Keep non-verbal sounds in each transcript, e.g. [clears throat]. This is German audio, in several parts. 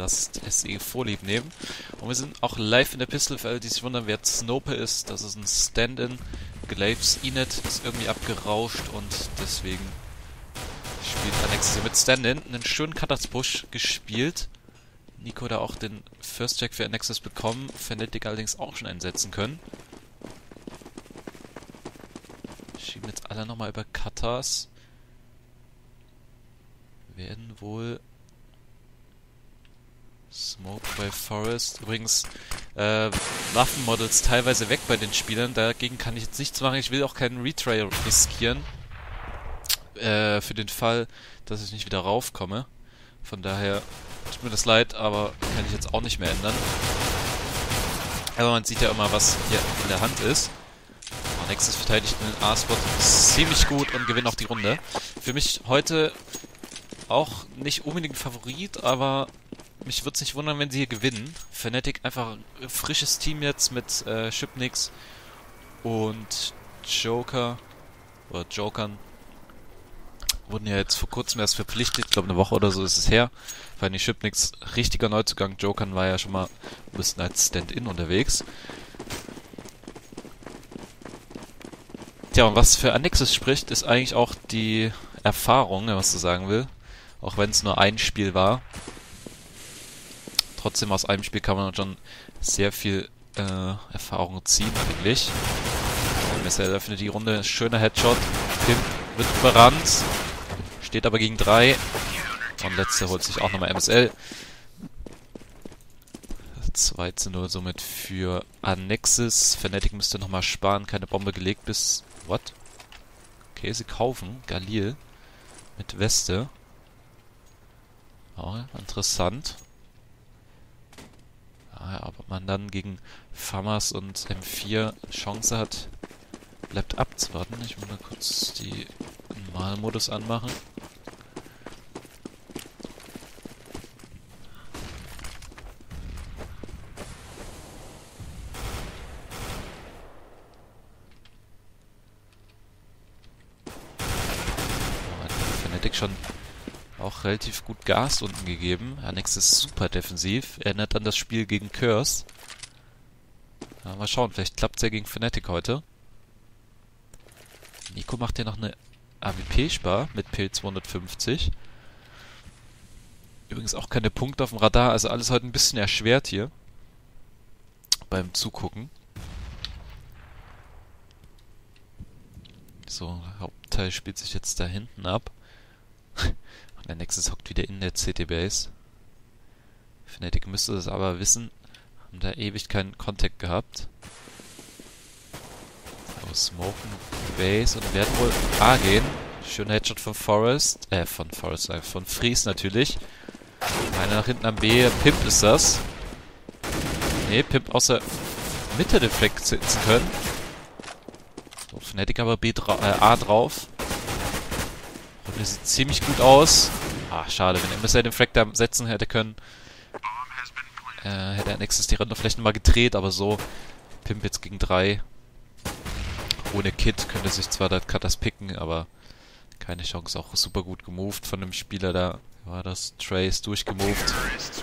Dust SE Vorlieb nehmen. Und wir sind auch live in der Pistol, für alle, die sich wundern, wer Snope ist. Das ist ein Stand-in. Glaves Inet ist irgendwie abgerauscht und deswegen spielt Alex hier mit Stand-in. Einen schönen Cutters-Push gespielt. Nico da auch den First Check für Nexus bekommen, Fnatic allerdings auch schon einsetzen können. Schieben jetzt alle nochmal über Cutters. Werden wohl Smoke by Forest. Übrigens, äh, Waffenmodels teilweise weg bei den Spielern. Dagegen kann ich jetzt nichts machen. Ich will auch keinen Retry riskieren. Äh, für den Fall, dass ich nicht wieder raufkomme. Von daher tut mir das leid, aber kann ich jetzt auch nicht mehr ändern. Aber man sieht ja immer, was hier in der Hand ist. Oh, Nexus verteidigt den A-Spot ziemlich gut und gewinnt auch die Runde. Für mich heute auch nicht unbedingt Favorit, aber mich würde es nicht wundern, wenn sie hier gewinnen. Fnatic einfach ein frisches Team jetzt mit äh, Shipnix und Joker oder Jokern wurden ja jetzt vor kurzem erst verpflichtet, ich glaube eine Woche oder so ist es her. Weil die Shipnix richtiger Neuzugang. Jokern war ja schon mal ein bisschen als Stand-in unterwegs. Tja, und was für Annexus spricht, ist eigentlich auch die Erfahrung, man so sagen will. Auch wenn es nur ein Spiel war. Trotzdem aus einem Spiel kann man schon sehr viel äh, Erfahrung ziehen eigentlich. Marcel öffnet die Runde. Schöner Headshot. Pimp wird überrannt. Steht aber gegen drei. Und letzter holt sich auch nochmal MSL. 2 zu 0 somit für Annexis. Fnatic müsste nochmal sparen. Keine Bombe gelegt bis... What? Okay, sie kaufen. Galil. Mit Weste. Oh, interessant. Ob man dann gegen Famas und M4 Chance hat, bleibt abzuwarten. Ich will mal kurz die Normalmodus anmachen. Schon auch relativ gut Gas unten gegeben. Annex ist super defensiv. Erinnert an das Spiel gegen Curse. Ja, mal schauen, vielleicht klappt es ja gegen Fnatic heute. Nico macht hier noch eine AWP-Spar mit P250. Übrigens auch keine Punkte auf dem Radar, also alles heute ein bisschen erschwert hier. Beim Zugucken. So, Hauptteil spielt sich jetzt da hinten ab. [laughs] Der Nexus hockt wieder in der CT-Base. Fnatic müsste das aber wissen. Haben da ewig keinen Contact gehabt. So, smoken Base und werden wohl A gehen. Schöner Headshot von Forest. Äh, von Forest, äh, von Fries natürlich. Einer nach hinten am B. Pimp ist das. Ne, Pimp außer Mitte den Fleck sitzen können. So, Fnatic aber B dra äh, A drauf. Runde sieht ziemlich gut aus. Ah, schade, wenn MSL den Frag da setzen hätte können. Äh, hätte er nächstes die Runde vielleicht nochmal gedreht, aber so. Pimp jetzt gegen 3. Ohne Kit könnte sich zwar das Cutters picken, aber keine Chance. Auch super gut gemoved von dem Spieler da. War das Trace durchgemoved.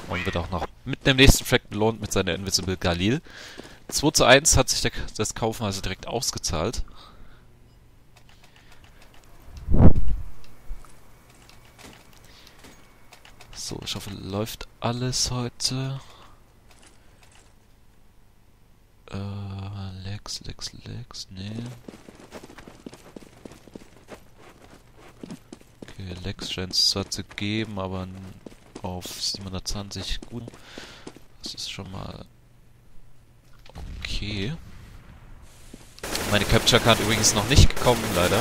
Und wird auch noch mit dem nächsten Frag belohnt mit seiner Invisible Galil. 2 zu 1 hat sich der, das Kaufen also direkt ausgezahlt. So, ich hoffe, läuft alles heute. Äh, Lex, Lex, Lex, nee. Okay, Lex scheint es zwar zu geben, aber auf 720 gut. Das ist schon mal okay. Meine Capture Card übrigens noch nicht gekommen, leider.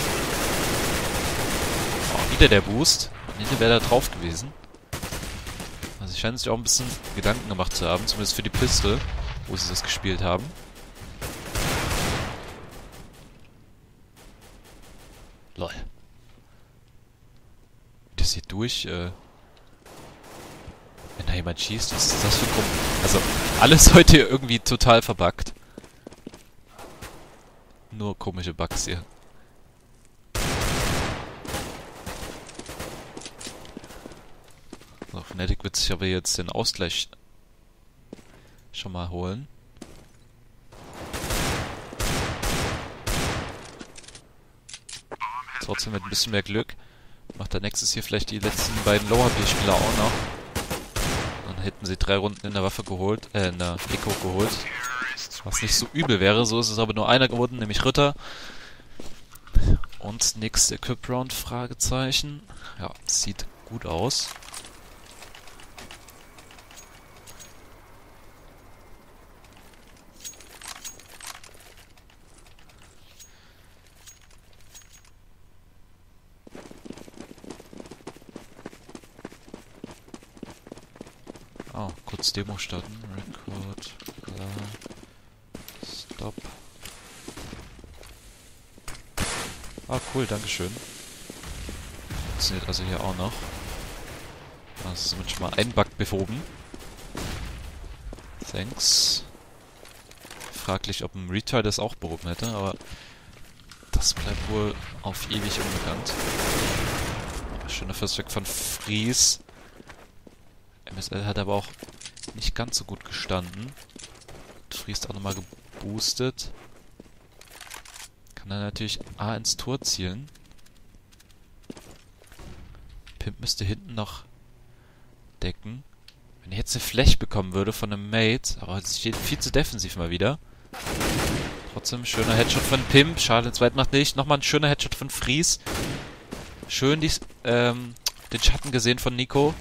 Oh, wieder der Boost. Ninte wäre da drauf gewesen. Also sie scheinen sich auch ein bisschen Gedanken gemacht zu haben, zumindest für die Piste, wo sie das gespielt haben. Lol. Das hier durch, äh... Wenn da jemand schießt, was ist das für ein? Also, alles [laughs] heute irgendwie total verbuggt. Nur komische Bugs hier. Fnatic wird sich aber jetzt den Ausgleich schon mal holen. Trotzdem mit ein bisschen mehr Glück macht der Nexus hier vielleicht die letzten beiden Lower-B-Spieler auch noch. Dann hätten sie drei Runden in der Waffe geholt, äh, in der Eco geholt. Was nicht so übel wäre, so ist es aber nur einer geworden, nämlich Ritter. Und nächste Equip Round, Fragezeichen. Ja, sieht gut aus. Oh, kurz Demo starten. Record. Klar. Stop. Ah, cool, dankeschön. Funktioniert also hier auch noch. Das ist somit mal ein Bug behoben. Thanks. Fraglich, ob ein Retry das auch behoben hätte, aber das bleibt wohl auf ewig unbekannt. Schöner First Track von Fries. MSL hat aber auch nicht ganz so gut gestanden. Fries auch nochmal geboostet. Kann dann natürlich A ins Tor zielen. Pimp müsste hinten noch decken. Wenn er jetzt eine Flash bekommen würde von einem Mate, aber es steht viel zu defensiv mal wieder. Trotzdem schöner Headshot von Pimp. Schade, den zweiten macht nicht. Nochmal ein schöner Headshot von Fries. Schön die, ähm, den Schatten gesehen von Nico.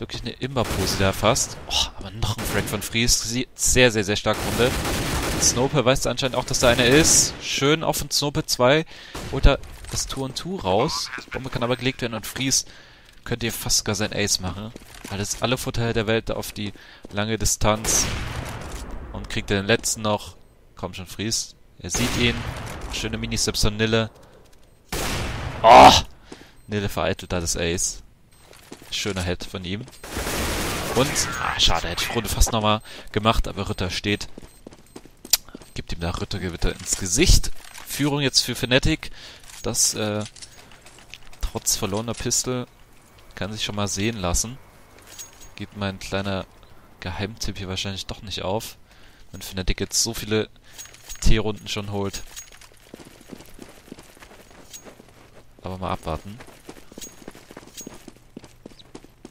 Ist wirklich eine Imba-Pose da fast. Oh, aber noch ein Frag von Fries. Sehr, sehr, sehr stark Runde. Snope weiß anscheinend auch, dass da einer ist. Schön auf den Snope 2. Holt er das Tour und Tour raus. Die Bombe kann aber gelegt werden und Fries könnte hier fast sogar sein Ace machen. Das alle Vorteile der Welt auf die lange Distanz. Und kriegt den letzten noch. Komm schon, Fries. Er sieht ihn. Schöne Mini-Steps von Nille. Oh! Nille vereitelt da das Ace. Schöner Head von ihm. Und, ah, schade, hätte ich Runde fast nochmal gemacht, aber Ritter steht. Gibt ihm da Rittergewitter ins Gesicht. Führung jetzt für Fnatic. Das, äh, trotz verlorener Pistol kann sich schon mal sehen lassen. Geht mein kleiner Geheimtipp hier wahrscheinlich doch nicht auf. Wenn Fnatic jetzt so viele T-Runden schon holt. Aber mal abwarten.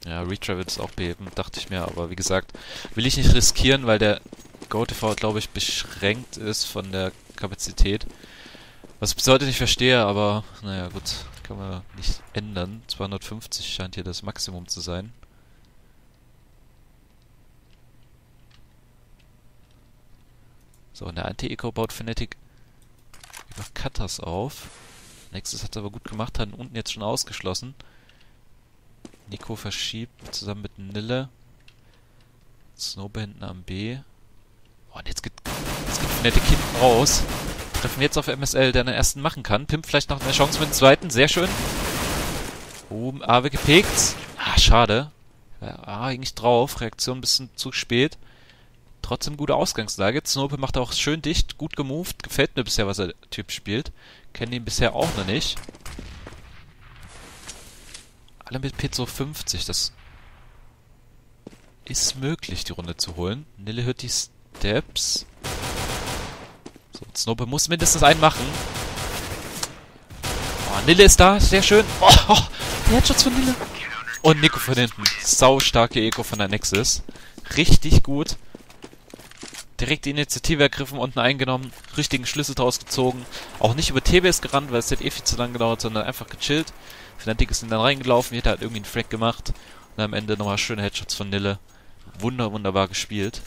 Ja, Retravel ist auch beheben, dachte ich mir, aber wie gesagt, will ich nicht riskieren, weil der GoTV, glaube ich, beschränkt ist von der Kapazität. Was ich bis heute nicht verstehe, aber naja, gut, kann man nicht ändern. 250 scheint hier das Maximum zu sein. So, in der Anti-Eco baut Fnatic über Cutters auf. Nächstes hat er aber gut gemacht, hat ihn unten jetzt schon ausgeschlossen. Nico verschiebt zusammen mit Nille. Snowbe hinten am B. Oh, und jetzt geht, jetzt geht Fnatic hinten raus. Treffen jetzt auf MSL, der den ersten machen kann. Pimp vielleicht noch eine Chance mit dem zweiten. Sehr schön. Oben Awe gepickt. Ah, schade. Ah, eigentlich drauf. Reaktion ein bisschen zu spät. Trotzdem gute Ausgangslage. Snope macht auch schön dicht, gut gemoved. Gefällt mir bisher, was der Typ spielt. Kenne ihn bisher auch noch nicht. Alle mit Pizzo 50. Das ist möglich, die Runde zu holen. Nille hört die Steps. So, Snope muss mindestens einen machen. Oh, Nille ist da. Sehr schön. Oh, oh der Headshots von Nille. Und Nico von hinten. Sau starke Eco von der Nexus. Richtig gut. Direkt die Initiative ergriffen, unten eingenommen, richtigen Schlüssel draus gezogen. Auch nicht über TBS gerannt, weil es hat eh viel zu lang gedauert, sondern einfach gechillt. Fnatic ist dann reingelaufen, hat halt irgendwie einen Frag gemacht. Und am Ende nochmal schöne Headshots von Nille. Wunder, wunderbar gespielt.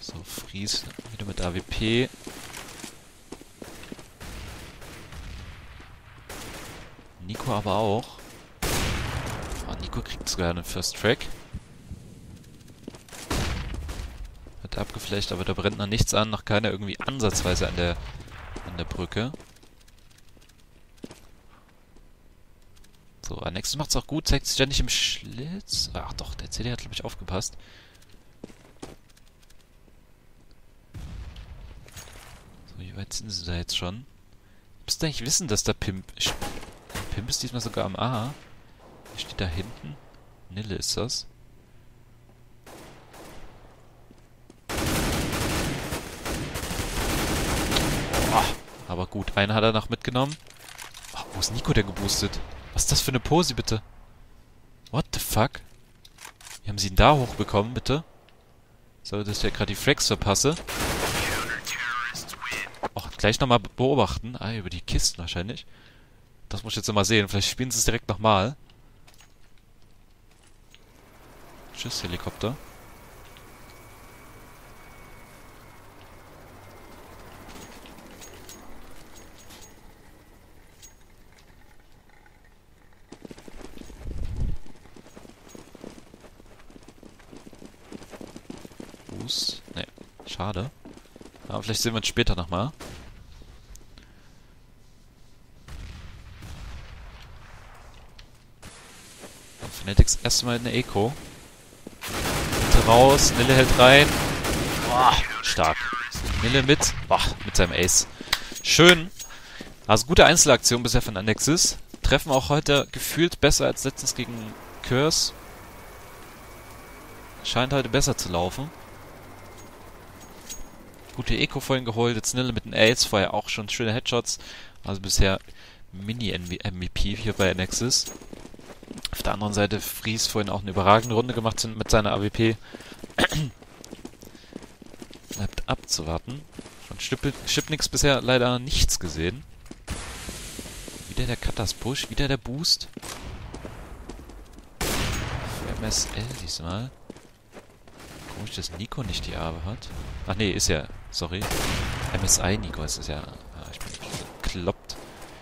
So, Fries wieder mit AWP. Nico aber auch. Oh, Nico kriegt sogar einen First Track. Abgeflecht, aber da brennt noch nichts an, noch keiner irgendwie ansatzweise an der, an der Brücke. So, Annexus macht's auch gut, zeigt sich ständig im Schlitz. Ach doch, der CD hat, glaube ich, aufgepasst. So, wie weit sind sie da jetzt schon? Müsst ihr eigentlich wissen, dass der Pimp... Pimp ist diesmal sogar am A. Steht da hinten? Nille ist das. Oh, aber gut, einen hat er noch mitgenommen. Oh, wo ist Nico denn geboostet? Was ist das für eine Pose, bitte? What the fuck? Wie haben sie ihn da hochbekommen, bitte? So, dass ich ja gerade die Flex verpasse. Auch gleich nochmal beobachten. Ah, über die Kisten wahrscheinlich. Das muss ich jetzt nochmal sehen. Vielleicht spielen sie es direkt nochmal. Tschüss, Helikopter. Fuß. Ne, schade. Aber vielleicht sehen wir uns später nochmal. Fanatics erstmal in der Eco. Mitte raus, Nille hält rein. Boah, stark. Nille mit, boah, mit seinem Ace. Schön. Also gute Einzelaktion bisher von Annexis. Treffen auch heute gefühlt besser als letztens gegen Curse. Scheint heute besser zu laufen. Gute Eco vorhin geholt, jetzt Nille mit den Ace, vorher auch schon schöne Headshots. Also bisher Mini-MVP hier bei Nexus. Auf der anderen Seite Fries vorhin auch eine überragende Runde gemacht mit seiner AWP. [clears throat] Bleibt abzuwarten. Von Schipnix bisher leider nichts gesehen. Wieder der Cutters Push, wieder der Boost. Für MSL diesmal. Komisch, dass Nico nicht die Arbe hat. Ach nee, ist ja. Sorry. MSI Nico, es ist ja. Ah, ich bin gekloppt.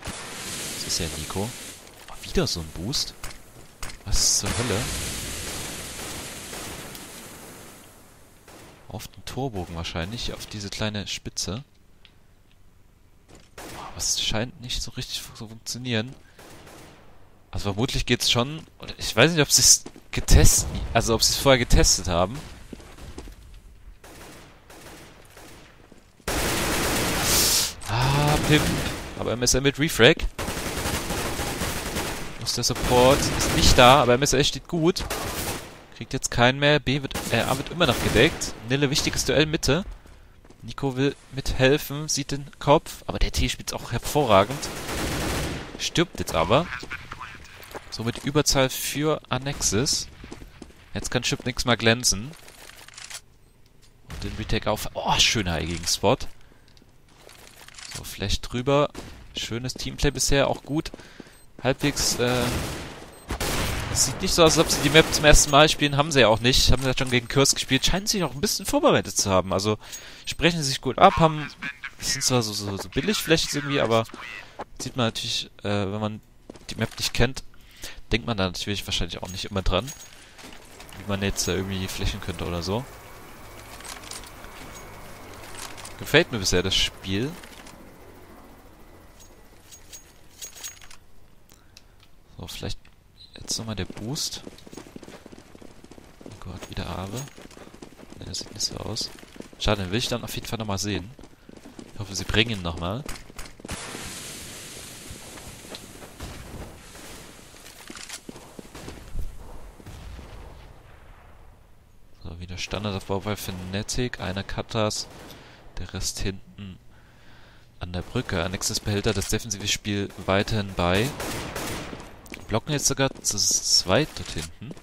Das ist ja Nico. Oh, wieder so ein Boost. Was zur Hölle? Auf den Torbogen wahrscheinlich, auf diese kleine Spitze. Aber es scheint nicht so richtig zu funktionieren. Also vermutlich geht's schon. Ich weiß nicht, ob sie es getestet, also ob sie es vorher getestet haben. Ah, Pimp. Aber MSL mit Refrag. Muss der Support. Ist nicht da, aber MSL steht gut. Kriegt jetzt keinen mehr. B wird, äh, A wird immer noch gedeckt. Nille, wichtiges Duell Mitte. Nico will mithelfen, sieht den Kopf. Aber der T spielt auch hervorragend. Stirbt jetzt aber. Somit Überzahl für Annexis. Jetzt kann Chip nix mal glänzen. Und den Retake auf. Oh, schöner gegen Spot. So, Flash drüber. Schönes Teamplay bisher, auch gut. Halbwegs, äh... Es sieht nicht so aus, als ob sie die Map zum ersten Mal spielen. Haben sie ja auch nicht. Haben sie ja schon gegen Curse gespielt. Scheinen sich auch ein bisschen vorbereitet zu haben. Also, sprechen sie sich gut ab, haben... sind zwar so, so, so billig vielleicht irgendwie, aber... Sieht man natürlich, äh, wenn man die Map nicht kennt, denkt man da natürlich wahrscheinlich auch nicht immer dran. Wie man jetzt äh, irgendwie flächen könnte oder so. Gefällt mir bisher das Spiel. So, vielleicht jetzt nochmal der Boost. Oh Gott, wieder Aave. Ne, das sieht nicht so aus. Schade, den will ich dann auf jeden Fall nochmal sehen. Ich hoffe, sie bringen ihn nochmal. So, wieder Standardaufbau bei Fnatic. Einer Katas, der Rest hinten an der Brücke. Annexes behält er das defensive Spiel weiterhin bei blocken jetzt sogar zu zweit dort hinten.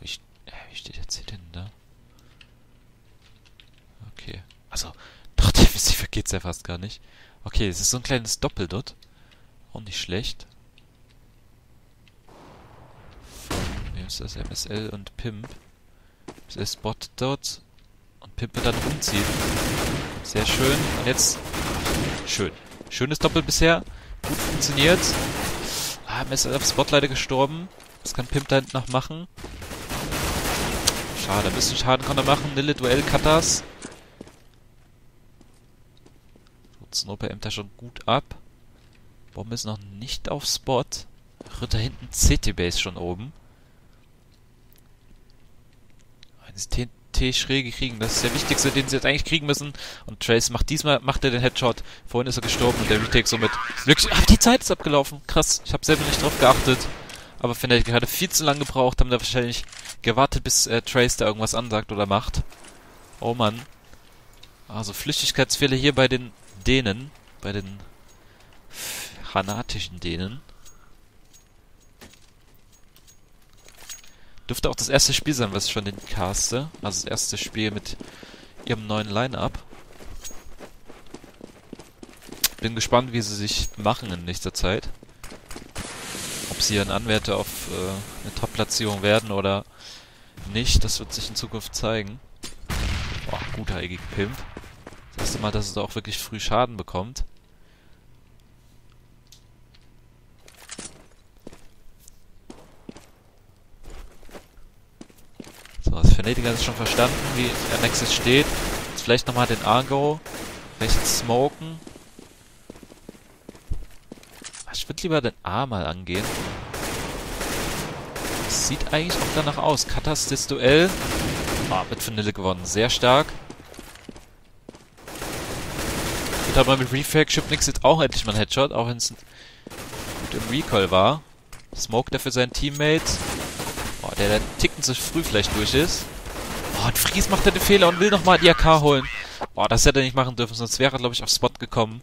Wie steht jetzt hier denn da? Okay. Also, geht's ja fast gar nicht. Okay, es ist so ein kleines Doppel dort. Auch nicht schlecht. Wem ist das? MSL und Pimp. MSL Spot dort. Und Pimp wird dann umziehen. Sehr schön. Und jetzt... Schön. Schönes Doppel bisher. Gut funktioniert. Ah, MSL auf Spot leider gestorben. Was kann Pimp da hinten noch machen? schade. Ein bisschen Schaden kann er machen. Nille Duell Katas. Ämmt da schon gut ab. Bombe ist noch nicht auf Spot. Ritter hinten CT-Base schon oben. Eine TNT-Schräge kriegen, das ist der wichtigste, den sie jetzt eigentlich kriegen müssen. Und Trace macht diesmal, macht er den Headshot. Vorhin ist er gestorben und der Retake somit wirklich... Ach, die Zeit ist abgelaufen. Krass, ich habe selber nicht drauf geachtet. Aber Fnatic gerade viel zu lange gebraucht, haben da wahrscheinlich gewartet, bis äh, Trace da irgendwas ansagt oder macht. Oh Mann. Also Flüchtigkeitsfehler hier bei den Dänen, bei den fanatischen Dänen. Dürfte auch das erste Spiel sein, was ich von den caste. Also das erste Spiel mit ihrem neuen Line-Up. Bin gespannt, wie sie sich machen in nächster Zeit. Ob sie ein Anwärter auf äh, eine Top-Platzierung werden oder nicht, das wird sich in Zukunft zeigen. Boah, guter Egg Pimp. Das erste Mal, dass es auch wirklich früh Schaden bekommt. So, das Fanatic hat es schon verstanden, wie der Nexus steht. Jetzt vielleicht nochmal den Argo. Jetzt smoken. Ich würde lieber den A mal angehen. Das sieht eigentlich auch danach aus. Katas das Duell. Ah, mit Vanille gewonnen. Sehr stark. Man mit Refrag Chip nix jetzt auch endlich mal einen Headshot, auch wenn es gut im Recall war. Smoke der für seinen Teammates. Oh, der der Ticken zu früh vielleicht durch ist. Oh, und Fries macht er den Fehler und will nochmal die AK holen. Oh, das hätte er nicht machen dürfen, sonst wäre er, glaube ich, auf Spot gekommen.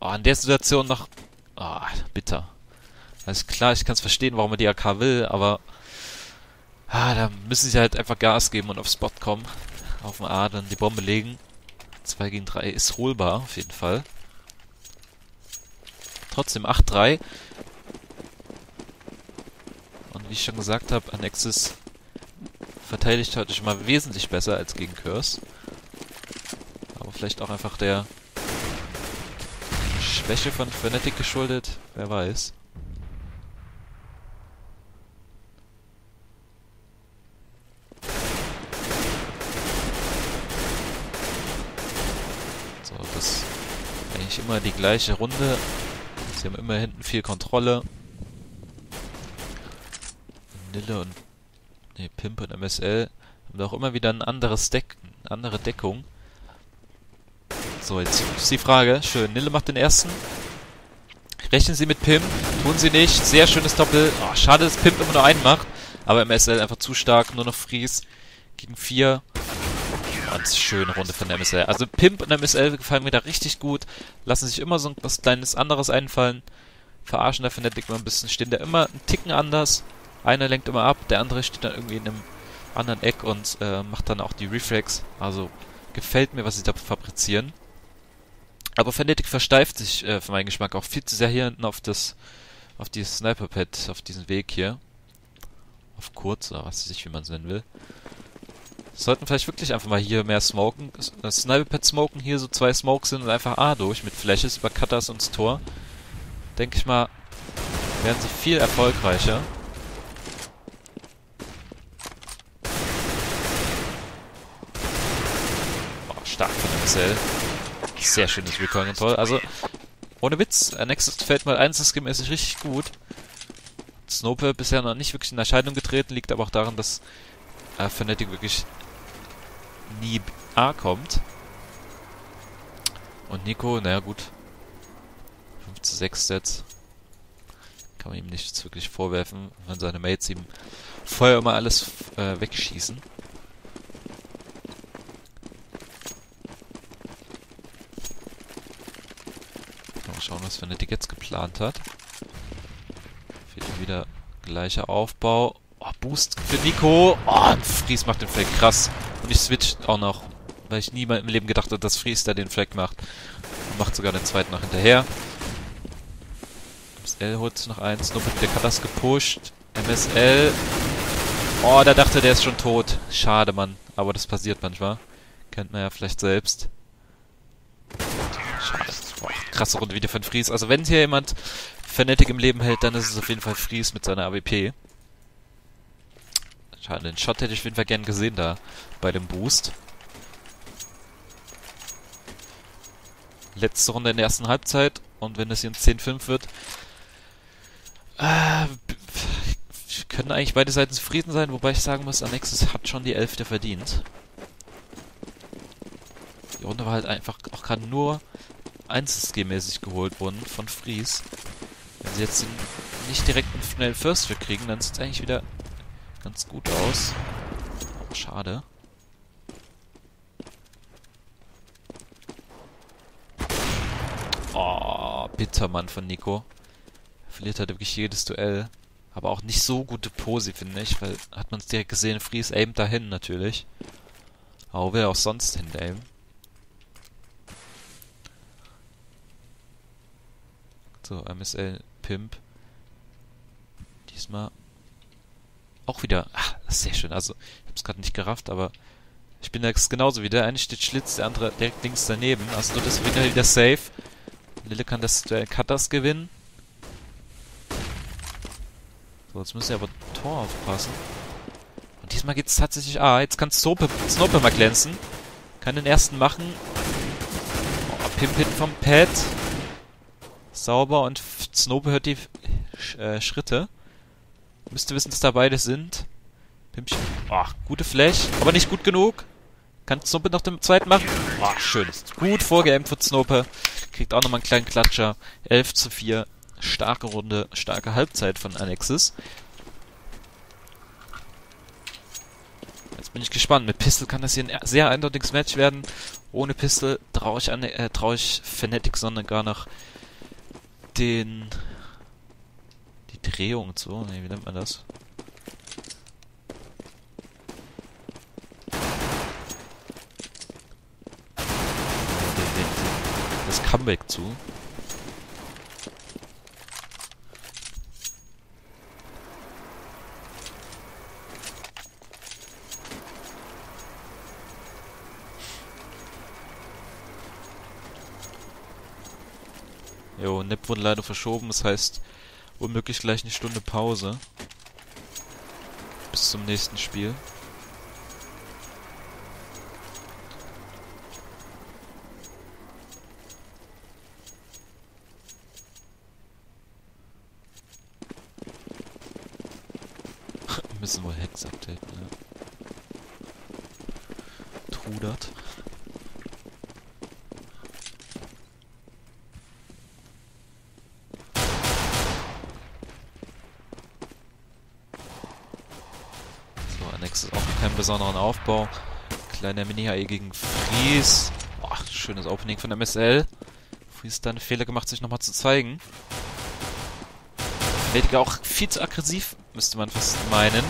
Oh, in der Situation noch... Oh, bitter. Alles klar, ich kann es verstehen, warum er die AK will, aber... Ah, da müssen sie halt einfach Gas geben und auf Spot kommen. Auf dem A dann die Bombe legen. 2 gegen 3 ist holbar, auf jeden Fall. Trotzdem 8-3. Und wie ich schon gesagt habe, Annexis verteidigt heute schon mal wesentlich besser als gegen Curse. Aber vielleicht auch einfach der Schwäche von Fnatic geschuldet, wer weiß. eigentlich immer die gleiche Runde. Sie haben immer hinten viel Kontrolle. Nille und ne, Pimp und MSL haben auch immer wieder ein anderes Deck, eine andere Deckung. So, jetzt ist die Frage. Schön, Nille macht den ersten. Rechnen Sie mit Pimp? Tun Sie nicht. Sehr schönes Doppel. Oh, schade, dass Pimp immer nur einen macht. Aber MSL einfach zu stark. Nur noch Fries gegen vier. Ganz schöne Runde von MSL. Also Pimp und MSL gefallen mir da richtig gut. Lassen sich immer so was kleines anderes einfallen. Verarschen der Fnatic immer ein bisschen. Stehen da immer einen Ticken anders. Einer lenkt immer ab, der andere steht dann irgendwie in einem anderen Eck und äh, macht dann auch die Reflex. Also gefällt mir, was sie da fabrizieren. Aber Fnatic versteift sich äh, für meinen Geschmack auch viel zu sehr hier hinten auf das auf die Sniper-Pad, auf diesen Weg hier. Auf kurz, oder was weiß ich, wie man es nennen will. Sollten vielleicht wirklich einfach mal hier mehr smoken. Das Sniper-Pad smoken, hier so zwei Smokes sind und einfach A durch mit Flashes über Cutters und das Tor. Denke ich mal, werden sie viel erfolgreicher. Oh, stark von MSL. Sehr schönes Recoil Control. Also, ohne Witz, Nexus fällt mal 1 Skin ist richtig gut. Snope bisher noch nicht wirklich in Erscheinung getreten, liegt aber auch daran, dass äh, Fnatic wirklich nie A kommt. Und Nico, naja gut. 5 zu 6 Sets. Kann man ihm nichts wirklich vorwerfen, wenn seine Mates ihm vorher immer alles äh, wegschießen. Mal schauen, was Fnatic jetzt geplant hat. Wieder gleicher Aufbau. Oh, Boost für Nico. Oh, und Fries macht den Fake. Krass. Und ich switch auch noch. Weil ich nie mal im Leben gedacht habe, dass Fries da den Flag macht. Und macht sogar den zweiten noch hinterher. MSL holt sich noch eins. Nur der hat das gepusht. MSL. Oh, da dachte der ist schon tot. Schade, Mann. Aber das passiert manchmal. Kennt man ja vielleicht selbst. Schade. Boah, krasse Runde wieder von Fries. Also wenn hier jemand Fanatic im Leben hält, dann ist es auf jeden Fall Fries mit seiner AWP. Schade, den Shot hätte ich auf jeden Fall gern gesehen da bei dem Boost. Letzte Runde in der ersten Halbzeit und wenn es hier ein 10-5 wird, äh, können eigentlich beide Seiten zufrieden sein, wobei ich sagen muss, Annexus hat schon die Elfte verdient. Die Runde war halt einfach auch gerade nur Einzelskill-mäßig geholt worden von Fries. Wenn sie jetzt nicht direkt einen schnellen First kriegen, dann sieht es eigentlich wieder ganz gut aus. Schade. Oh, Bittermann von Nico. Verliert halt wirklich jedes Duell. Aber auch nicht so gute Pose, finde ich, weil hat man es direkt gesehen, Fries aimt dahin natürlich. Aber wo will auch sonst hin aimen? So, MSL Pimp. Diesmal auch wieder. Ach, sehr schön. Also, ich hab's gerade nicht gerafft, aber ich bin jetzt genauso wie der. eine steht Schlitz, der andere direkt links daneben. Also, das ist wieder, wieder safe. Lille kann das Duell Cutters gewinnen. So, jetzt müssen wir aber Tor aufpassen. Und diesmal geht's tatsächlich... Ah, jetzt kann Snope, mal glänzen. Kann den ersten machen. Oh, Pimp hinten vom Pad. Sauber und Snope hört die äh, Schritte. Müsste wissen, dass da beide sind. Pimpchen. Oh, gute Flash, aber nicht gut genug. Kann Snope noch den zweiten machen? Oh, schön. Gut vorgeaimt von Snope. Kriegt auch nochmal einen kleinen Klatscher. 11 zu 4. Starke Runde, starke Halbzeit von Annexis. Jetzt bin ich gespannt. Mit Pistol kann das hier ein sehr eindeutiges Match werden. Ohne Pistol traue ich, äh, trau ich Fnatic, sondern gar noch den... Die Drehung zu. Ne, wie nennt man das? Das Comeback zu. Jo, Nip wurde leider verschoben, das heißt womöglich gleich eine Stunde Pause. Bis zum nächsten Spiel. Müssen wohl Hex updaten, ja. Trudert. Annex auch keinen besonderen Aufbau. Kleiner Mini-HE gegen Fries. Ach, schönes Opening von MSL. Fries dann Fehler gemacht, sich nochmal zu zeigen. Verteidiger auch viel zu aggressiv, müsste man fast meinen.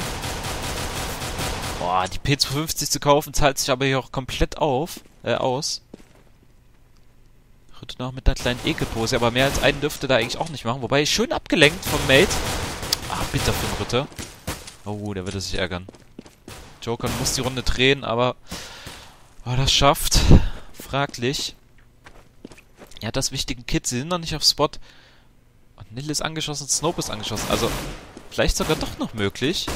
Boah, die P250 zu kaufen, zahlt sich aber hier auch komplett auf, äh, aus. Rütte noch mit einer kleinen Ekelpose, aber mehr als einen dürfte da eigentlich auch nicht machen. Wobei, schön abgelenkt vom Mate. Ah, bitter für den Ritter. Oh, der würde sich ärgern. Joker muss die Runde drehen, aber er das schafft, fraglich. Er hat das wichtige Kit, sie sind noch nicht auf Spot. Und Nil ist angeschossen, Snope ist angeschossen. Also, vielleicht sogar doch noch möglich.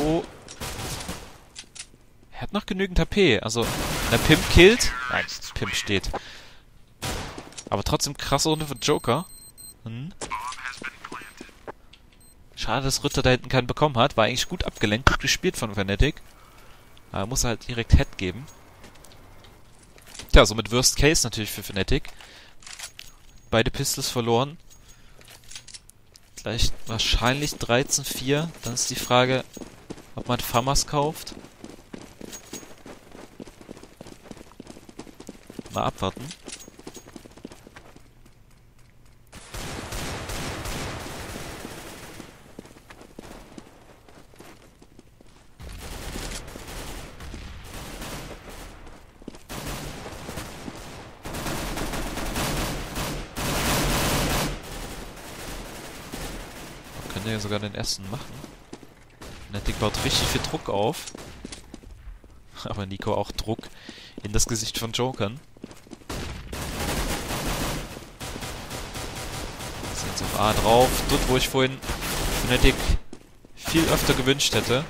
Oh. Er hat noch genügend HP. Also, der Pimp killt. Nein, Pimp steht. Aber trotzdem krasse Runde für Joker. Hm. Schade, dass Ritter da hinten keinen bekommen hat. War eigentlich gut abgelenkt, gut gespielt von Fnatic. Aber muss halt direkt Head geben. Tja, somit Worst Case natürlich für Fnatic. Beide Pistols verloren. Gleich wahrscheinlich 13-4. Dann ist die Frage, ob man Famas kauft. Mal abwarten. Könnte ja sogar den ersten machen. Fnatic baut richtig viel Druck auf. [laughs] Aber Nico auch Druck in das Gesicht von Jokern. Sind jetzt auf A drauf. Dort, wo ich vorhin Fnatic viel öfter gewünscht hätte.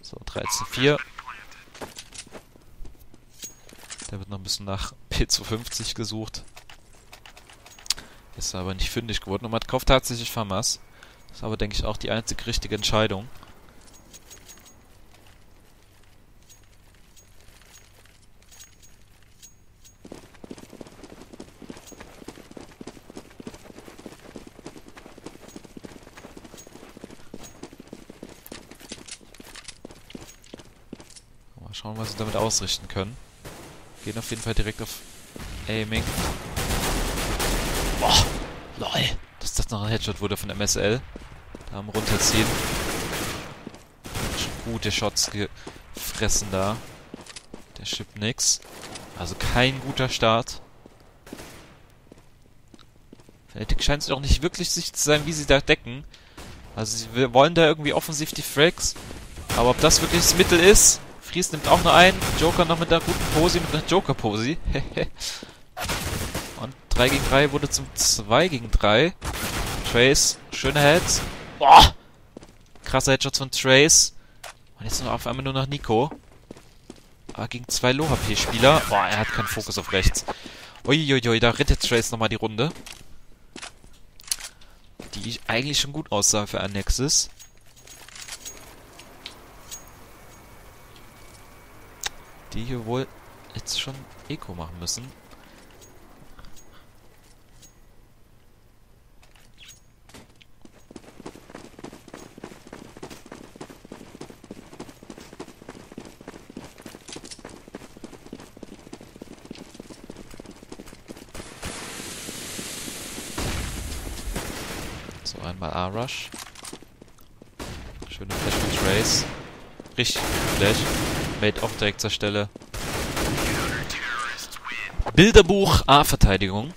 So, 13-4. Da wird noch ein bisschen nach P250 gesucht. Ist aber nicht fündig geworden. Und man kauft tatsächlich Famas. Ist aber, denke ich, auch die einzig richtige Entscheidung. Mal schauen, was sie damit ausrichten können. Gehen auf jeden Fall direkt auf Aiming. Boah, lol. Dass das noch ein Headshot wurde von MSL. Da am runterziehen. Gute Shots gefressen da. Der schippt nix. Also kein guter Start. Fnatic scheint es auch nicht wirklich sich zu sein, wie sie da decken. Also sie wollen da irgendwie offensiv die Frags. Aber ob das wirklich das Mittel ist, Fries nimmt auch noch ein. Joker noch mit einer guten Posi, mit einer Joker-Posi. [laughs] Und 3 gegen 3 wurde zum 2 gegen 3. Trace, schöne Heads. Boah! Krasser Headshot von Trace. Und jetzt noch auf einmal nur noch Nico. Aber gegen zwei Low-HP-Spieler. Boah, er hat keinen Fokus auf rechts. Uiuiui, da rettet Trace nochmal die Runde. Die eigentlich schon gut aussah für Annexus. die hier wohl jetzt schon Eco machen müssen. So, einmal A-Rush. Schöne Flash mit Trace. Richtig Flash. Mate auch direkt zur Stelle. Bilderbuch A-Verteidigung.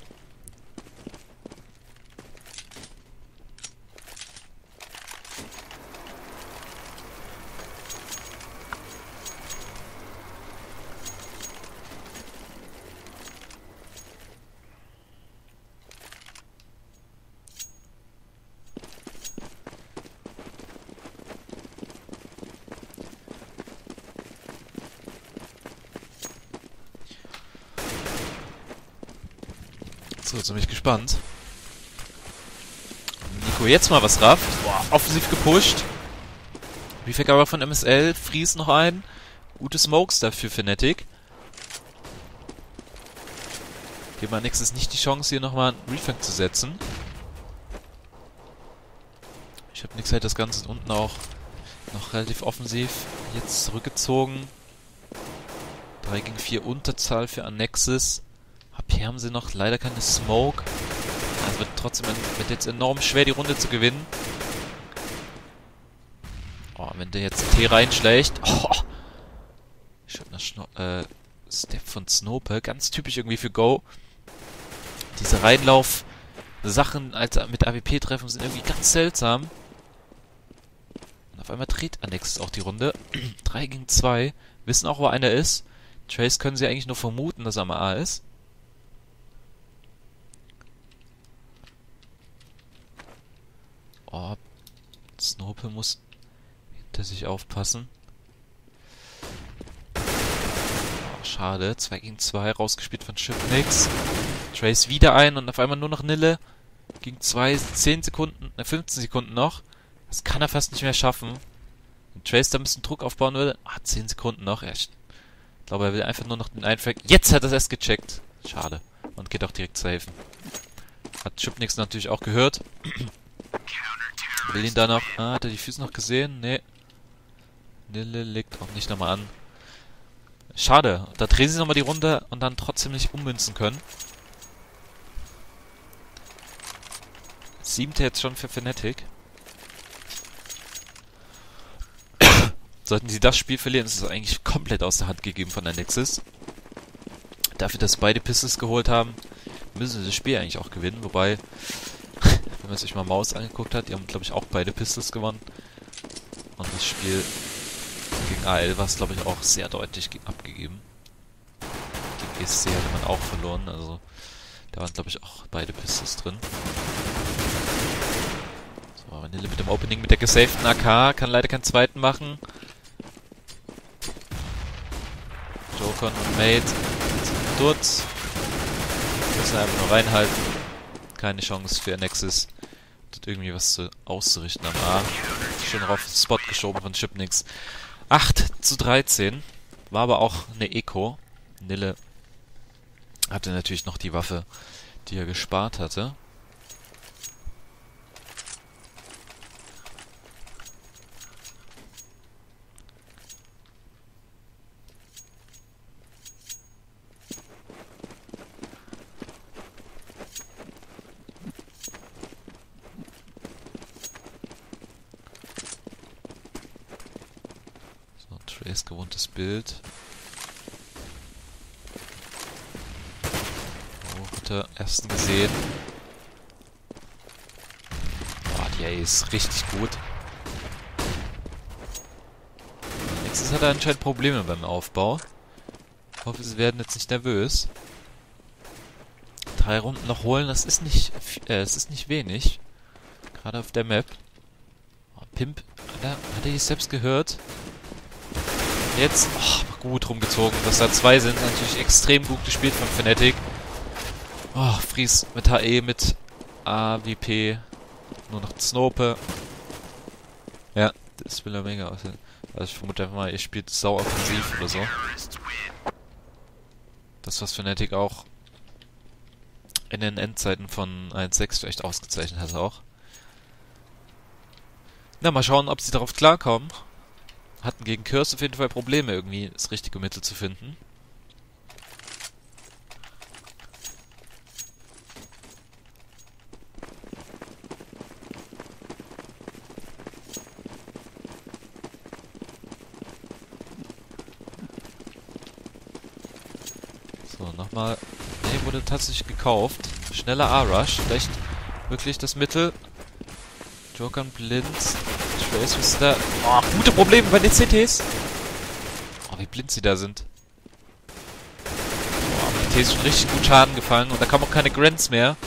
So, jetzt bin ich gespannt. Nico jetzt mal was rafft. Boah, offensiv gepusht. Refake aber von MSL. Fries noch ein. Gute Smokes dafür Fnatic. Geben wir nächstes nicht die Chance, hier nochmal einen Refang zu setzen. Ich habe nichts halt das Ganze unten auch noch relativ offensiv jetzt zurückgezogen. 3 gegen 4 Unterzahl für Annexis. HP haben sie noch leider keine Smoke. Also wird trotzdem wird jetzt enorm schwer, die Runde zu gewinnen. Oh, wenn der jetzt T reinschlägt. [laughs] Oh. Schöner Schno äh, Step von Snope. Ganz typisch irgendwie für Go. Diese Reinlauf-Sachen mit AWP-Treffen sind irgendwie ganz seltsam. Und auf einmal dreht Annex auch die Runde. [clears throat] 3 gegen 2. Wissen auch, wo einer ist. Trace können sie eigentlich nur vermuten, dass er am A ist. Oh, Snope muss hinter sich aufpassen. Oh, schade. 2 gegen 2, rausgespielt von Chipnix. Trace wieder ein und auf einmal nur noch Nille. Gegen 2, 10 Sekunden, äh, 15 Sekunden noch. Das kann er fast nicht mehr schaffen. Wenn Trace da ein bisschen Druck aufbauen würde. Ah, 10 Sekunden noch. Ich glaube, er will einfach nur noch den Einfrag. Jetzt hat er es erst gecheckt. Schade. Und geht auch direkt zu helfen. Hat Chipnix natürlich auch gehört. Will ihn da noch... Ah, hat er die Füße noch gesehen? Nee. Nille legt auch nicht nochmal an. Schade. Da drehen sie nochmal die Runde und dann trotzdem nicht ummünzen können. Siebte jetzt schon für Fnatic. [coughs] Sollten sie das Spiel verlieren, ist es eigentlich komplett aus der Hand gegeben von Nexus. Dafür, dass beide Pistols geholt haben, müssen sie das Spiel eigentlich auch gewinnen. Wobei, wenn man sich mal Maus angeguckt hat, die haben, glaube ich, auch beide Pistols gewonnen. Und das Spiel gegen AL war es, glaube ich, auch sehr deutlich abgegeben. Gegen ESC hatte man auch verloren, also Da waren, glaube ich, auch beide Pistols drin. So, Vanille mit dem Opening mit der gesavten AK. Kann leider keinen zweiten machen. Joker und Mate sind dort. Müssen einfach nur reinhalten. Keine Chance für Nexus, irgendwie was zu, auszurichten am A. Schön den Spot geschoben von Chipnix. 8 zu 13. War aber auch eine Eco. Nille hatte natürlich noch die Waffe, die er gespart hatte. So, Trace gewohntes Bild. Minute ersten gesehen. Boah, die A ist richtig gut. Nächstes hat er anscheinend Probleme beim Aufbau. Ich hoffe, sie werden jetzt nicht nervös. Drei Runden noch holen, das ist nicht, äh, es ist nicht wenig. Gerade auf der Map. Oh, Pimp, hat er, hat er die selbst gehört? Jetzt, oh, gut rumgezogen. Dass da zwei sind, natürlich extrem gut gespielt von Fnatic. Oh, Fries mit HE, mit AWP. Nur noch Snope. Ja, das will er mega aussehen. Also ich vermute einfach mal, ihr spielt sau offensiv oder so. Das, was Fnatic auch in den Endzeiten von 1.6 vielleicht ausgezeichnet hat auch. Na, mal schauen, ob sie darauf klarkommen. Hatten gegen Curse auf jeden Fall Probleme, irgendwie das richtige Mittel zu finden. Mal... Ne, wurde tatsächlich gekauft. Schneller A-Rush. Vielleicht wirklich das Mittel. Joker blind. Trace ist da... Oh, gute Probleme bei den CTs. Oh, wie blind sie da sind. Oh, ist schon richtig gut Schaden gefallen. Und da kommen auch keine Grants mehr.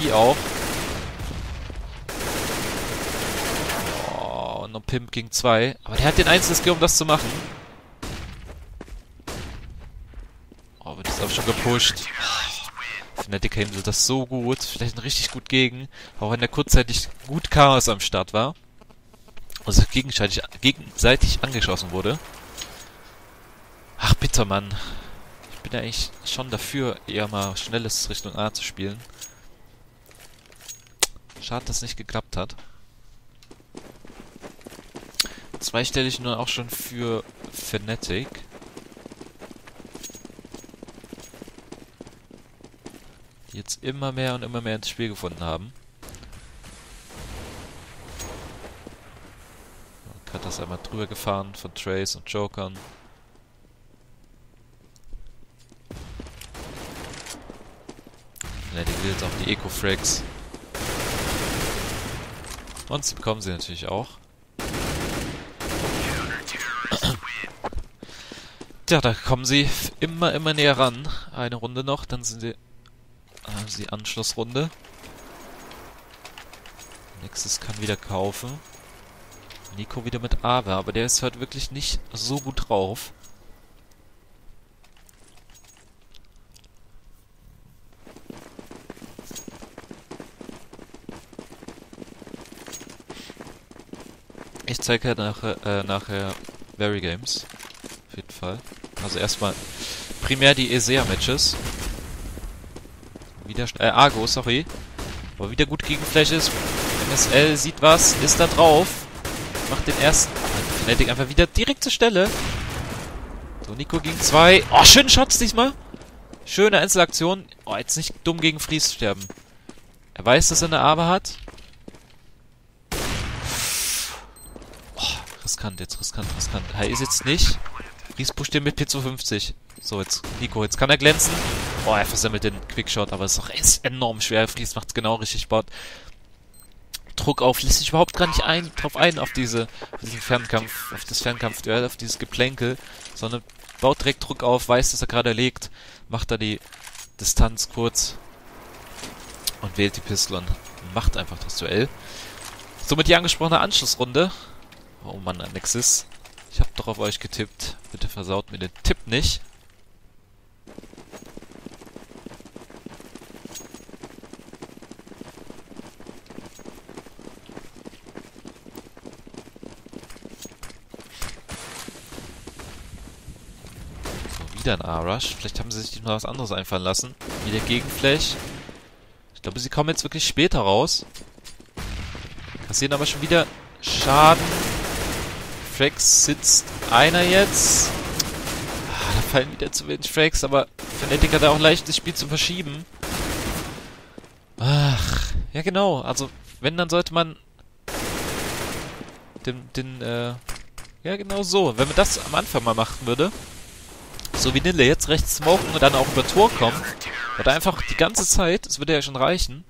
Wie auch. Oh, und noch Pimp gegen zwei. Aber der hat den Einzelskill, um das zu machen. auch schon gepusht. Fnatic handelt das so gut. Vielleicht richtig gut gegen. Auch wenn er kurzzeitig gut Chaos am Start war. Also gegenseitig, gegenseitig angeschossen wurde. Ach, bitter, Mann. Ich bin ja eigentlich schon dafür, eher mal schnelles Richtung A zu spielen. Schade, dass es nicht geklappt hat. Zwei stelle ich nur auch schon für Fnatic. Jetzt immer mehr und immer mehr ins Spiel gefunden haben. Hat das einmal drüber gefahren von Trace und Jokern. Ja, die will jetzt auch die Eco-Frags. Und sie bekommen sie natürlich auch. Tja, da kommen sie immer, immer näher ran. Eine Runde noch, dann sind sie also die Anschlussrunde. Nexus kann wieder kaufen. Nico wieder mit Ava, aber der ist halt wirklich nicht so gut drauf. Ich zeige ja nachher, äh, nachher Very Games. Auf jeden Fall. Also erstmal primär die ESEA-Matches wieder... Äh, Argo, sorry. Aber wieder gut gegen Flash ist. MSL sieht was, ist da drauf. Macht den ersten... Fnatic einfach wieder direkt zur Stelle. So, Nico gegen zwei. Oh, schönen Shots diesmal. Schöne Einzelaktion. Oh, jetzt nicht dumm gegen Fries sterben. Er weiß, dass er eine Aber hat. Oh, riskant, jetzt riskant, riskant. Er ist jetzt nicht. Fries pusht den mit P250. So, jetzt Nico, jetzt kann er glänzen. Oh, er versammelt den Quickshot, aber es ist auch enorm schwer. Fries macht es genau richtig Bot. Druck auf, lässt sich überhaupt gar nicht ein, drauf ein, auf diese, auf diesen Fernkampf, auf das Fernkampfduell, auf dieses Geplänkel, sondern baut direkt Druck auf, weiß, dass er gerade legt, macht da die, Distanz kurz und wählt die Pistol und macht einfach das Duell. Somit die angesprochene Anschlussrunde. Oh Mann, Alexis. Ich habe doch auf euch getippt. Bitte versaut mir den Tipp nicht. So, wieder ein A-Rush. Vielleicht haben sie sich noch was anderes einfallen lassen. Wieder Gegenflash. Ich glaube, sie kommen jetzt wirklich später raus. Kassieren aber schon wieder Schaden. Frags sitzt einer jetzt. Ah, da fallen wieder zu wenig Frags, aber Fnatic hat auch leicht, das Spiel zu verschieben. Ach, ja genau. Also, wenn, dann sollte man den, den, äh, ja genau so. Wenn man das am Anfang mal machen würde, so wie Nille jetzt rechts smoken und dann auch über Tor kommen, oder einfach die ganze Zeit, das würde ja schon reichen,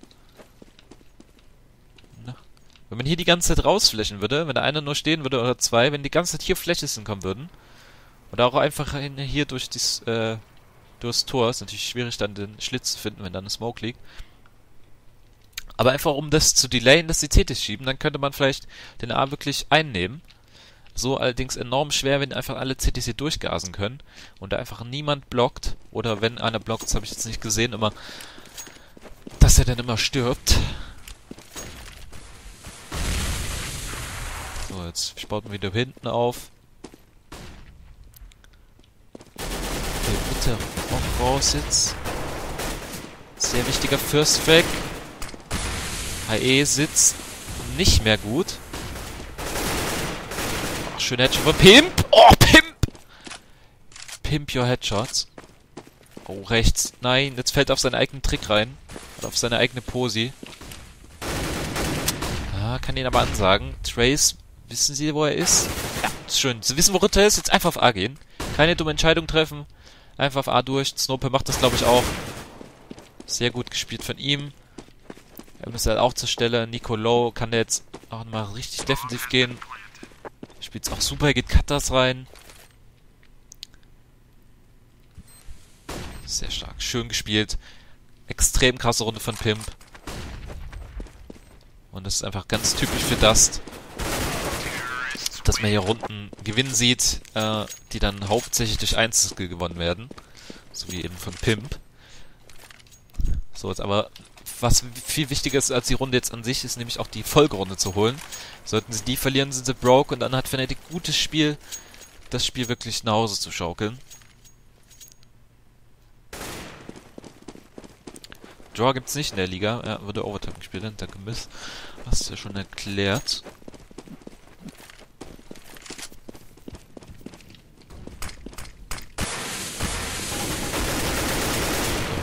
wenn man hier die ganze Zeit rausflächen würde, wenn der eine nur stehen würde oder zwei, wenn die ganze Zeit hier Fläches hinkommen würden. Oder auch einfach hier durch das, äh, Tor. Ist natürlich schwierig dann den Schlitz zu finden, wenn da eine Smoke liegt. Aber einfach um das zu delayen, dass die CTs schieben, dann könnte man vielleicht den A wirklich einnehmen. So allerdings enorm schwer, wenn einfach alle hier durchgasen können und da einfach niemand blockt. Oder wenn einer blockt, das habe ich jetzt nicht gesehen, immer, dass er dann immer stirbt. So, jetzt spaut man wieder hinten auf. Okay, bitte auch raus jetzt. Sehr wichtiger First Track. HE sitzt nicht mehr gut. Schön Headshot von Pimp. Oh, Pimp! Pimp your Headshots. Oh, rechts. Nein, jetzt fällt er auf seinen eigenen Trick rein. Oder auf seine eigene Posi. Ah, kann ihn aber ansagen. Trace Wissen Sie, wo er ist? Ja, ist schön. Sie wissen, wo Ritter ist. Jetzt einfach auf A gehen. Keine dumme Entscheidung treffen. Einfach auf A durch. Snope macht das, glaube ich, auch. Sehr gut gespielt von ihm. Er müsste halt auch zur Stelle. Nico Low kann jetzt auch mal richtig defensiv gehen. Spielt es auch super. Er geht Cutters rein. Sehr stark. Schön gespielt. Extrem krasse Runde von Pimp. Und das ist einfach ganz typisch für Dust dass man hier Runden gewinnen sieht, äh, die dann hauptsächlich durch Einzelskill gewonnen werden. So wie eben von Pimp. So, jetzt aber, was viel wichtiger ist als die Runde jetzt an sich, ist nämlich auch die Folgerunde zu holen. Sollten sie die verlieren, sind sie broke und dann hat Fnatic gutes Spiel, das Spiel wirklich nach Hause zu schaukeln. Draw gibt's nicht in der Liga. Ja, wurde Overtime gespielt, danke Miss. Hast du ja schon erklärt.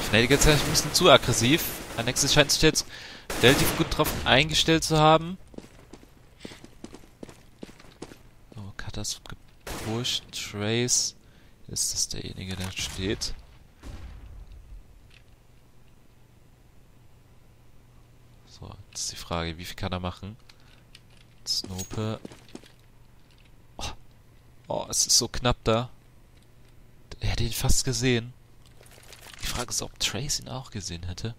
Fnatic jetzt ein bisschen zu aggressiv. Annexis scheint sich jetzt relativ gut drauf eingestellt zu haben. So, Katas gepusht. Trace. Ist das derjenige, der steht? So, jetzt ist die Frage, wie viel kann er machen? Snope. Oh, oh es ist so knapp da. Er hätte ihn fast gesehen. Frage ist, ob Trace ihn auch gesehen hätte.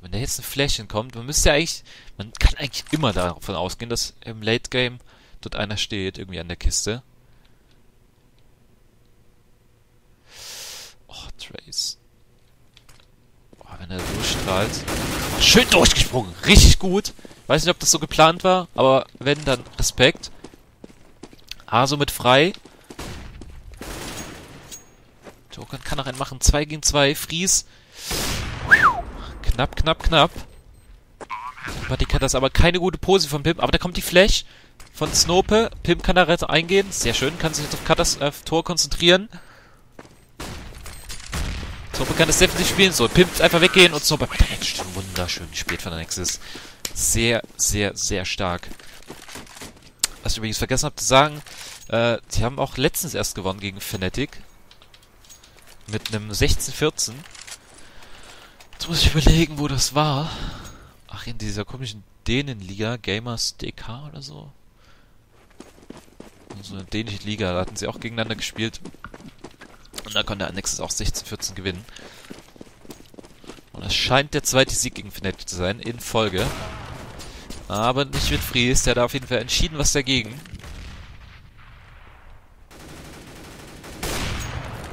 Wenn da jetzt ein Fläschchen kommt, man müsste ja eigentlich, man kann eigentlich immer davon ausgehen, dass im Late Game dort einer steht, irgendwie an der Kiste. Oh, Trace. Oh, wenn er durchstrahlt. Oh, schön durchgesprungen. Richtig gut. Weiß nicht, ob das so geplant war, aber wenn, dann Respekt. A somit frei. Joker kann noch einen machen. 2 gegen 2. Fries. Knapp, knapp, knapp. Batik hat das aber keine gute Pose von Pimp. Aber da kommt die Flash von Snope. Pimp kann da eingehen. Sehr schön. Kann sich jetzt auf Katas äh, Tor konzentrieren. Snope kann das defensiv spielen. So, Pimp einfach weggehen und Snope wunderschön gespielt von Alexis. Sehr, sehr, sehr stark. Was ich übrigens vergessen habe zu sagen, äh, sie haben auch letztens erst gewonnen gegen Fnatic mit einem 16-14. Jetzt muss ich überlegen, wo das war. Ach, in dieser komischen Dänenliga, Gamers DK oder so. So eine dänische Liga, da hatten sie auch gegeneinander gespielt. Und da konnte Annexus auch 16-14 gewinnen. Und es scheint der zweite Sieg gegen Fnatic zu sein, in Folge. Aber nicht mit Fries, der hat auf jeden Fall entschieden was dagegen.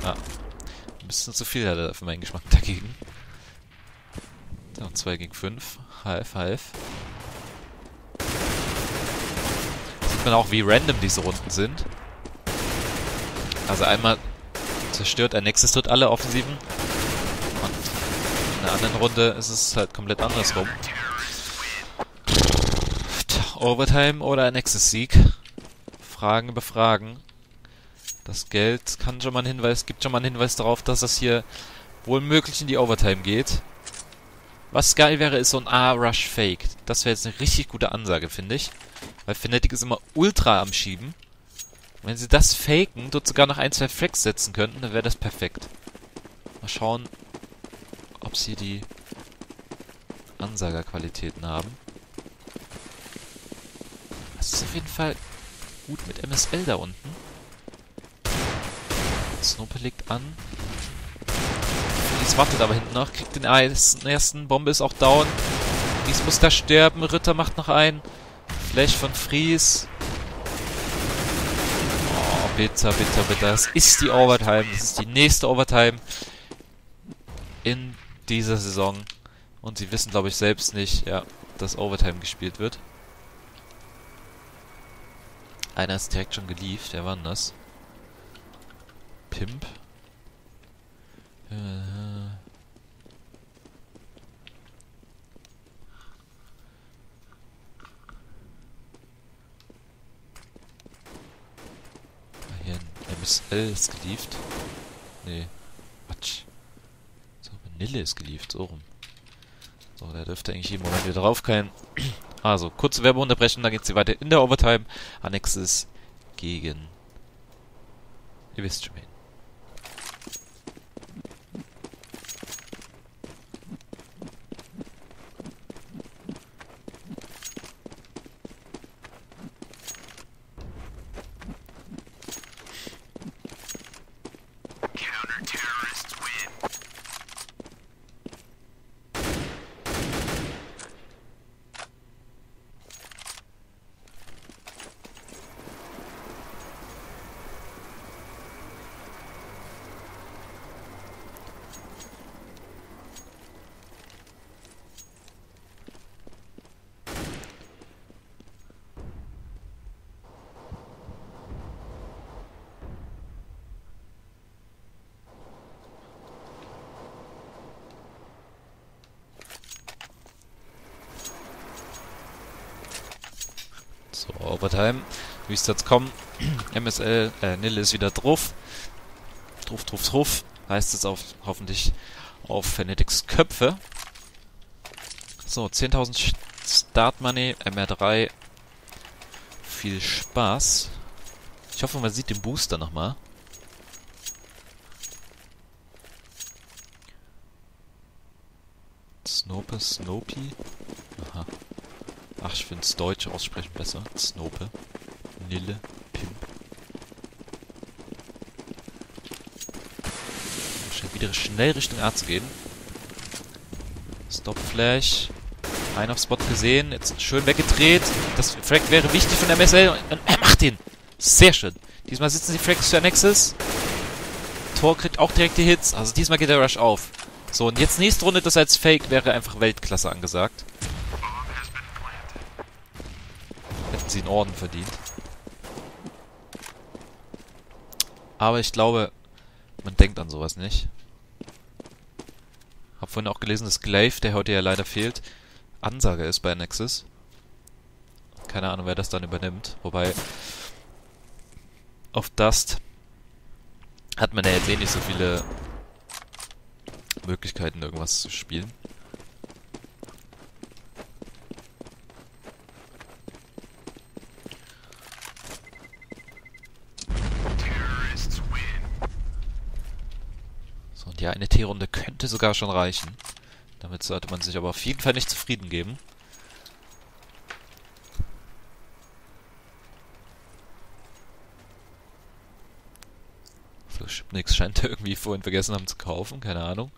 Ah, ein bisschen zu viel hat er für meinen Geschmack dagegen. Noch 2 gegen 5. Half, half. Sieht man auch, wie random diese Runden sind. Also einmal zerstört ein Nexus tot alle Offensiven. Und in der anderen Runde ist es halt komplett andersrum. Overtime oder ein Nexus-Sieg? Fragen über Fragen. Das Geld kann schon mal einen Hinweis, gibt schon mal einen Hinweis darauf, dass das hier wohl möglich in die Overtime geht. Was geil wäre, ist so ein A-Rush-Fake. Das wäre jetzt eine richtig gute Ansage, finde ich. Weil Fnatic ist immer ultra am Schieben. Wenn sie das faken, dort sogar noch ein, zwei Frags setzen könnten, dann wäre das perfekt. Mal schauen, ob sie die Ansagerqualitäten haben. Das ist auf jeden Fall gut mit MSL da unten. Snope liegt an. Fries wartet aber hinten noch, kriegt den ersten. Bombe ist auch down. Fries muss da sterben. Ritter macht noch einen. Flash von Fries. Oh, bitter, bitter, bitter. Das ist die Overtime. Das ist die nächste Overtime in dieser Saison. Und sie wissen, glaube ich, selbst nicht, ja, dass Overtime gespielt wird. Einer ist direkt schon geliefert. Wer war denn das? Pimp. Äh. Hier ein MSL ist geliefert. Nee. Quatsch. So, Vanille ist geliefert, so rum. So, der dürfte eigentlich jeden Moment wieder draufkehren. [clears throat] Also, kurze Werbeunterbrechung, dann geht sie weiter in der Overtime. Annexes gegen... Ihr wisst schon wen. So, Overtime. Wie kommen. MSL, äh, Nille ist wieder drauf. Drauf, drauf, drauf. Heißt es auf, hoffentlich auf Fanatics Köpfe. So, 10.000 Start Money, MR3. Viel Spaß. Ich hoffe, man sieht den Booster nochmal. Snope, Snopey. Ach, ich finde es Deutsch aussprechen besser. Snope. Nille. Pimp. Scheint wieder schnell Richtung zu gehen. Stop Flash. Ein auf Spot gesehen. Jetzt schön weggedreht. Das Frag wäre wichtig von der MSL. Er macht ihn. Sehr schön. Diesmal sitzen die Frags für Nexus. Tor kriegt auch direkt die Hits. Also diesmal geht der Rush auf. So, und jetzt nächste Runde, das als Fake wäre einfach Weltklasse angesagt. hätten sie einen Orden verdient. Aber ich glaube, man denkt an sowas nicht. Hab vorhin auch gelesen, dass Glaive, der heute ja leider fehlt, Ansage ist bei Nexus. Keine Ahnung, wer das dann übernimmt. Wobei, auf Dust hat man ja jetzt eh nicht so viele Möglichkeiten, irgendwas zu spielen. Ja, eine T-Runde könnte sogar schon reichen. Damit sollte man sich aber auf jeden Fall nicht zufrieden geben. Frische Chipnix scheint er irgendwie vorhin vergessen haben zu kaufen, keine Ahnung.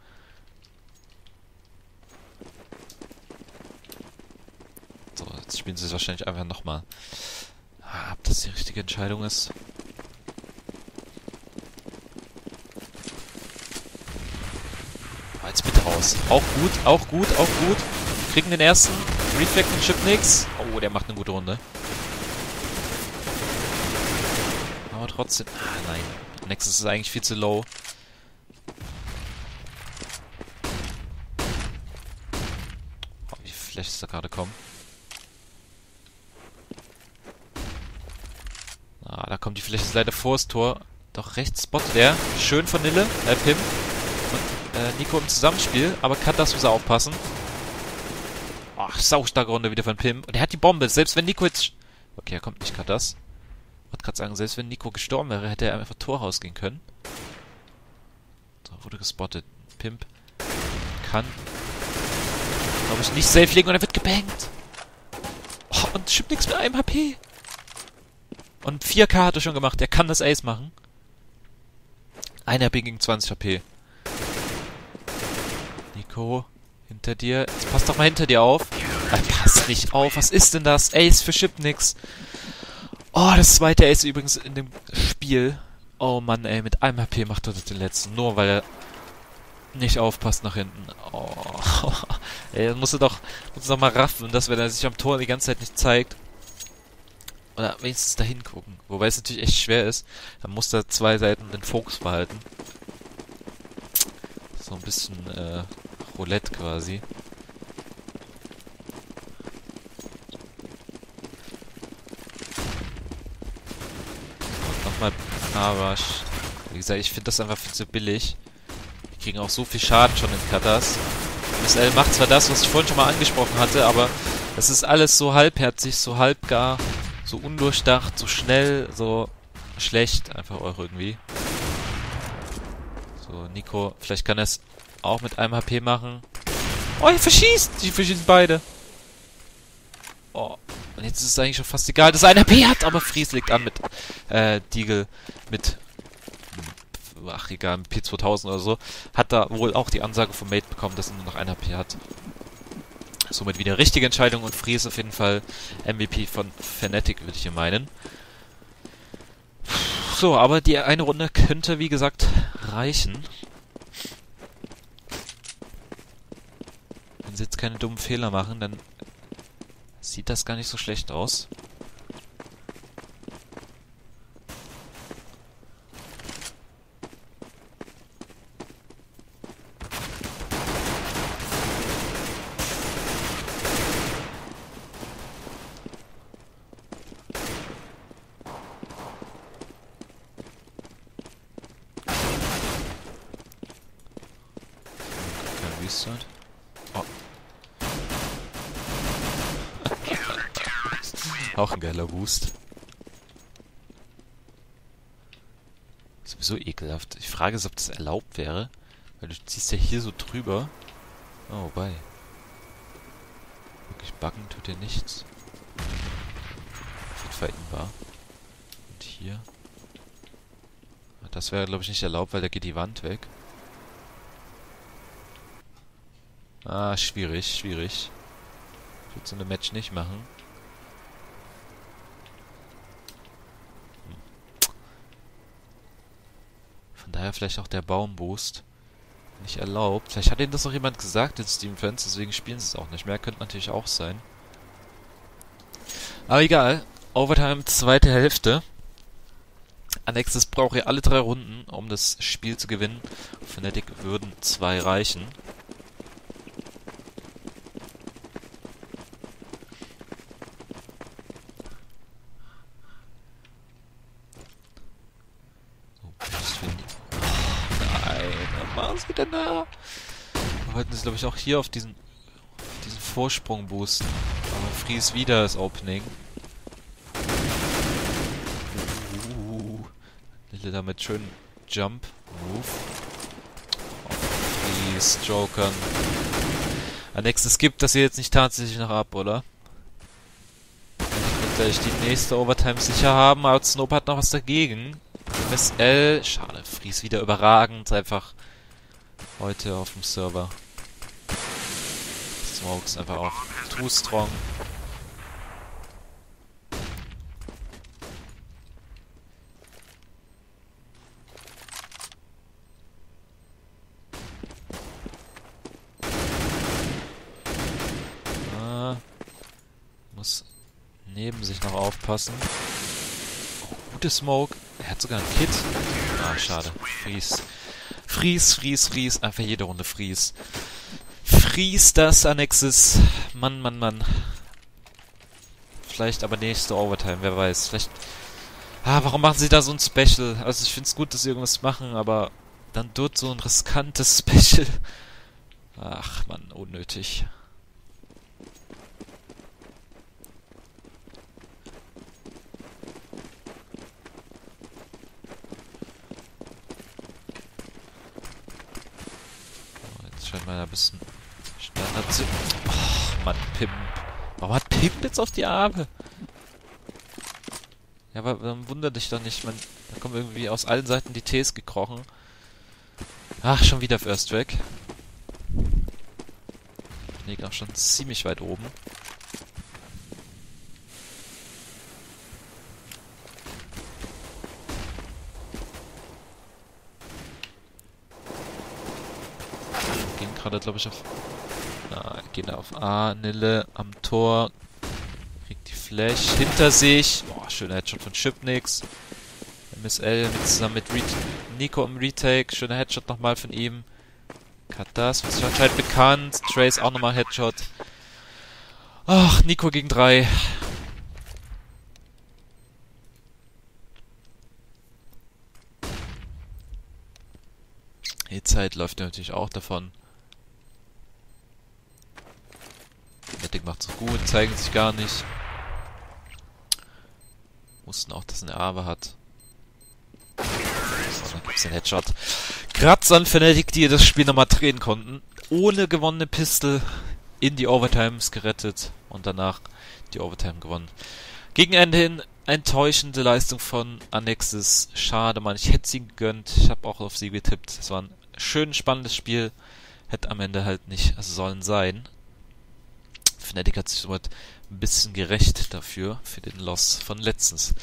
So, jetzt spielen sie es wahrscheinlich einfach nochmal. Ah, ob das die richtige Entscheidung ist. Ah, jetzt bitte raus. Auch gut, auch gut, auch gut. Kriegen den ersten. Reflect den Chipnix. Oh, der macht eine gute Runde. Aber trotzdem. Ah, nein. Nexus ist eigentlich viel zu low. Oh, wie vielleicht ist er gerade kommen. Ah, da kommt die Fläche leider vor das Tor. Doch rechts spottet er. Schön von Nille, äh, Pim. Äh, Nico im Zusammenspiel. Aber Katas muss er aufpassen. Ach, saustarke Runde wieder von Pim. Und er hat die Bombe. Selbst wenn Nico jetzt... Okay, er kommt nicht Katas. Ich wollte gerade sagen, selbst wenn Nico gestorben wäre, hätte er einfach Tor rausgehen können. So, wurde gespottet. Pimp kann, glaube ich, nicht safe liegen und er wird gebankt. Oh, und schippt nichts mit einem HP. Und 4K hat er schon gemacht. Er kann das Ace machen. Ein HP gegen 20 HP. Nico, hinter dir. Jetzt passt doch mal hinter dir auf. Er passt nicht auf. Was ist denn das? Ace für Chipnix. Oh, das zweite Ace übrigens in dem Spiel. Oh Mann, ey, mit einem HP macht er den letzten. Nur weil er nicht aufpasst nach hinten. Oh. [laughs] ey, dann musst du doch, musst du doch mal raffen, dass wenn er sich am Tor die ganze Zeit nicht zeigt. Oder wenigstens da hingucken. Wobei es natürlich echt schwer ist. Dann muss er zwei Seiten den Fokus behalten. So ein bisschen äh, Roulette quasi. Und nochmal Narash. Wie gesagt, ich finde das einfach viel zu billig. Die kriegen auch so viel Schaden schon in Katas. MSL macht zwar das, was ich vorhin schon mal angesprochen hatte, aber das ist alles so halbherzig, so halbgar, so undurchdacht, so schnell, so schlecht einfach auch irgendwie. So, Nico, vielleicht kann er es auch mit einem HP machen. Oh, er verschießt! Die verschießen beide. Oh, und jetzt ist es eigentlich schon fast egal, dass er ein HP hat, aber Fries liegt an mit, äh, Deagle mit, ach egal, mit P2000 oder so. Hat da wohl auch die Ansage vom Mate bekommen, dass er nur noch ein HP hat. Somit wieder richtige Entscheidung und Fries auf jeden Fall MVP von Fnatic, würde ich hier meinen. So, aber die eine Runde könnte, wie gesagt, reichen. Wenn sie jetzt keine dummen Fehler machen, dann sieht das gar nicht so schlecht aus. Kein Restart. Oh. Auch ein geiler Boost. Sowieso ekelhaft. Ich frage es, ob das erlaubt wäre. Weil du ziehst ja hier so drüber. Oh, wobei. Wirklich buggen tut dir nichts. Veränderbar. Und hier. Das wäre, glaube ich, nicht erlaubt, weil da geht die Wand weg. Ah, schwierig, schwierig. Ich würde so eine Match nicht machen. Hm. Von daher vielleicht auch der Baumboost nicht erlaubt. Vielleicht hat ihnen das noch jemand gesagt in Steam Fans, deswegen spielen sie es auch nicht mehr. Könnte natürlich auch sein. Aber egal. Overtime, zweite Hälfte. Annexes braucht ihr alle drei Runden, um das Spiel zu gewinnen. Fnatic würden zwei reichen. War es wieder nah. Wir wollten es, glaube ich, auch hier auf diesen, auf diesen Vorsprung boosten. Aber Fries wieder das Opening. Uh, Lille damit schön Jump. Move. Oh, Fries, Jokern. Annexes gibt das hier jetzt nicht tatsächlich noch ab, oder? Ich gleich die nächste Overtime sicher haben, aber Snoop hat noch was dagegen. MSL. Schade, Fries wieder überragend. Einfach heute auf dem Server. Smokes einfach auch too strong. Ah, muss neben sich noch aufpassen. Oh, gute Smoke. Er hat sogar einen Kit. Ah, schade. Fries. Fries, Fries, Fries. Einfach jede Runde Fries. Fries das Annexes. Mann, Mann, Mann. Vielleicht aber nächste Overtime, wer weiß. Vielleicht. Ah, warum machen sie da so ein Special? Also ich find's gut, dass sie irgendwas machen, aber dann dort so ein riskantes [laughs] Special. Ach man, unnötig. Scheint mal ein bisschen Standard zu... Oh, Mann, Pimp. Warum hat Pimp jetzt auf die Arme? Ja, aber dann wundert dich doch nicht. Man, da kommen irgendwie aus allen Seiten die Ts gekrochen. Ach, schon wieder First weg. Liegt auch schon ziemlich weit oben. Gerade, glaube ich, auf... Na, geht auf A. Nille am Tor. Kriegt die Flash hinter sich. Boah, schöner Headshot von Chipnix. MSL mit, zusammen mit Re Nico im Retake. Schöner Headshot nochmal von ihm. Katas ist anscheinend bekannt. Trace auch nochmal Headshot. Ach, Nico gegen drei. Die Zeit läuft natürlich auch davon. Macht's gut, zeigen sich gar nicht. Wussten auch, dass er eine Abe hat. So, dann gibt's den Headshot. Kratz an Fnatic, die das Spiel nochmal drehen konnten. Ohne gewonnene Pistol in die Overtimes gerettet und danach die Overtime gewonnen. Gegen Ende hin enttäuschende Leistung von Annexis. Schade, man. Ich hätte sie gegönnt. Ich habe auch auf sie getippt. Es war ein schön spannendes Spiel. Hätte am Ende halt nicht sollen sein. Fnatic hat sich somit ein bisschen gerecht dafür, für den Loss von letztens.